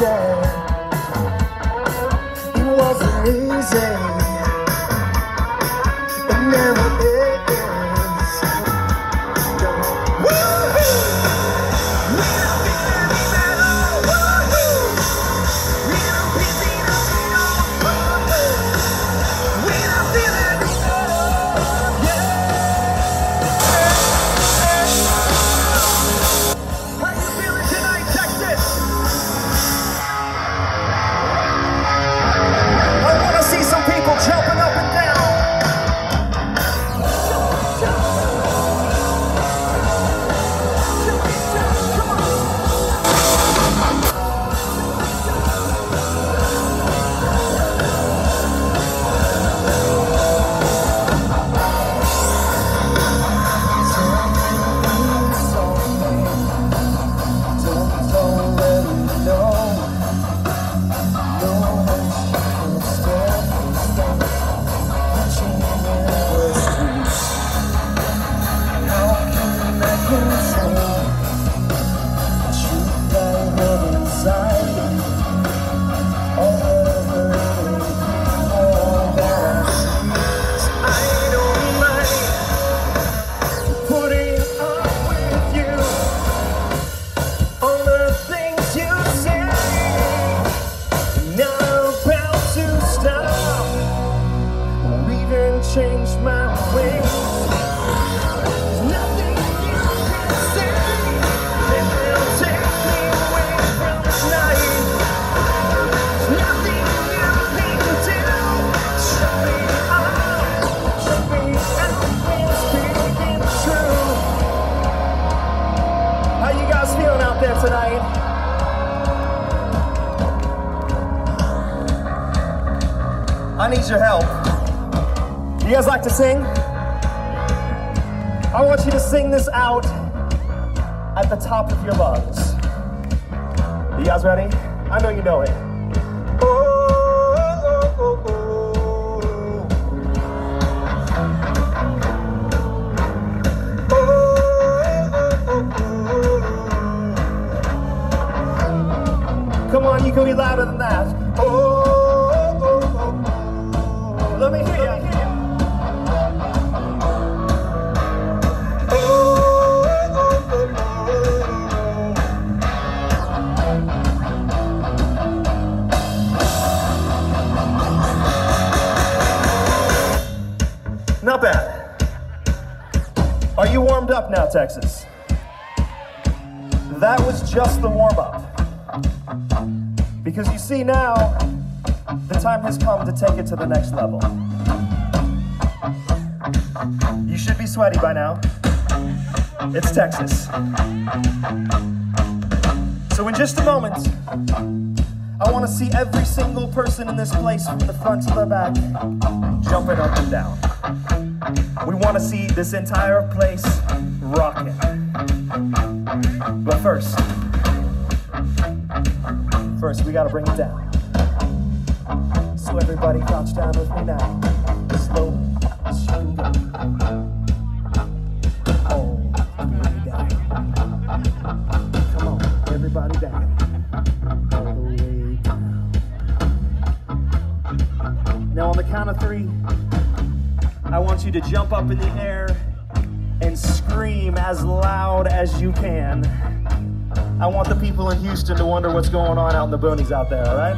Yeah. I need your help. You guys like to sing? I want you to sing this out at the top of your lungs. You guys ready? I know you know it. Come on, you can be louder than that. Oh, Are you warmed up now, Texas? That was just the warm up. Because you see now, the time has come to take it to the next level. You should be sweaty by now. It's Texas. So, in just a moment, I want to see every single person in this place from the front to the back jumping up and down. We want to see this entire place rocking. But first, first we got to bring it down. So everybody crouch down with me now. Slow you. All the way down. Come on, everybody down. All the way down. Now on the count of three, you to jump up in the air and scream as loud as you can. I want the people in Houston to wonder what's going on out in the boonies out there, all right?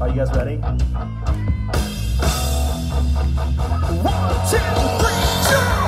Are you guys ready? One, two, three! Jump!